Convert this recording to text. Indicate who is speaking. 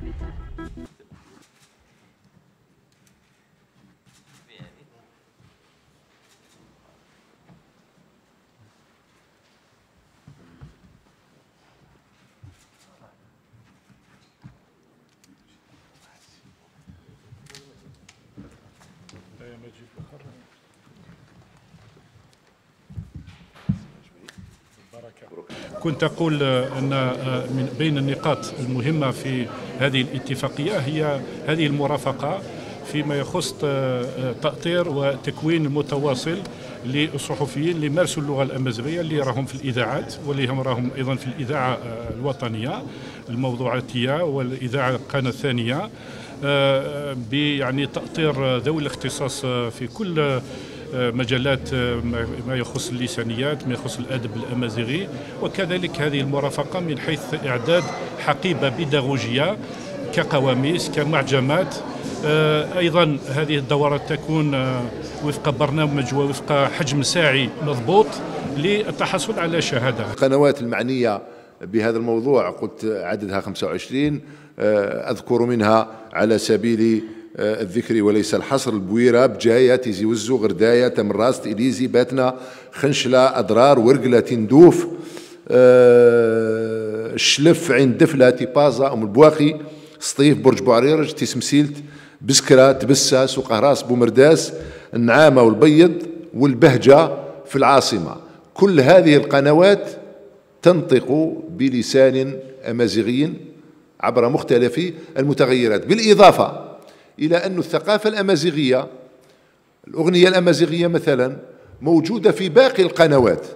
Speaker 1: ما تجيب كنت أقول أن من بين النقاط المهمة في هذه الاتفاقية هي هذه المرافقة فيما يخص تأطير وتكوين المتواصل للصحفيين اللي مارسوا اللغة الأمازيغية اللي راهم في الإذاعات واللي هم راهم أيضا في الإذاعة الوطنية الموضوعاتية والإذاعة القناة الثانية يعني تأطير ذوي الاختصاص في كل مجالات ما يخص اللسانيات ما يخص الأدب الأمازيغي. وكذلك هذه المرافقة من حيث إعداد حقيبة بيداغوجية كقواميس كمعجمات. أيضا هذه الدورات تكون وفق برنامج ووفق حجم ساعي مضبوط للتحصل على شهادة.
Speaker 2: القنوات المعنية بهذا الموضوع. قلت عددها 25 أذكر منها على سبيل آه، الذكر وليس الحصر. البويرة بجاية تيزي وزو غرداية تمنراست إليزي باتنا خنشلة أدرار ورقلة تندوف آه، الشلف عين دفلة تيبازا أم البواقي سطيف برج بوعريرج تيسمسيلت بسكرة تبسة سوق راس بومرداس النعامة والبيض والبهجة في العاصمة. كل هذه القنوات تنطق بلسان أمازيغي عبر مختلف المتغيرات بالإضافة إلى أن الثقافة الأمازيغية الأغنية الأمازيغية مثلا موجودة في باقي القنوات.